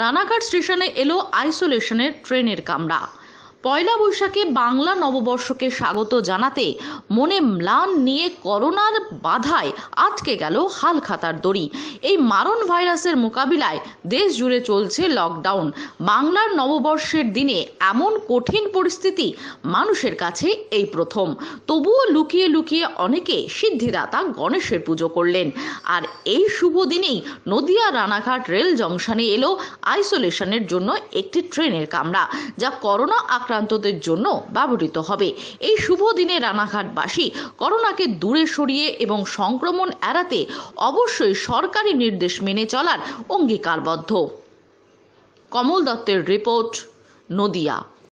রানাঘাট স্টেশনে এলো আইসোলেশনের ট্রেনের কামরা। পয়লা বৈশাখে বাংলা নববর্ষকে স্বাগত জানাতে মনে ম্লান নিয়ে করোনার বাধায় আটকে গেল হালখাতার দড়ি। এই মারণ ভাইরাসের মোকাবিলায় দেশ জুড়ে চলছে লকডাউন। বাংলার নববর্ষের দিনে এমন কঠিন পরিস্থিতি মানুষের কাছে এই প্রথম। তবুও লুকিয়ে লুকিয়ে অনেকে সিদ্ধিদাতা গণেশের পুজো করলেন। আর এই শুভ দিনেই নদিয়া রানাঘাট রেল জংশনে এলো আইসোলেশনের জন্য একটি ট্রেনের কামরা, যা করোনা আক্রান্তদের জন্য ব্যবহৃত হবে। এই শুভ দিনে রানাঘাটবাসী করোনাকে দূরে সরিয়ে এবং সংক্রমণ এড়াতে অবশ্যই সরকারি নির্দেশ মেনে চলার অঙ্গীকারবদ্ধ। কমল দত্তের রিপোর্ট, নদিয়া।